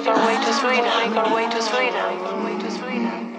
make our way to Sweden. make our way to Sweden. make our way to freedom.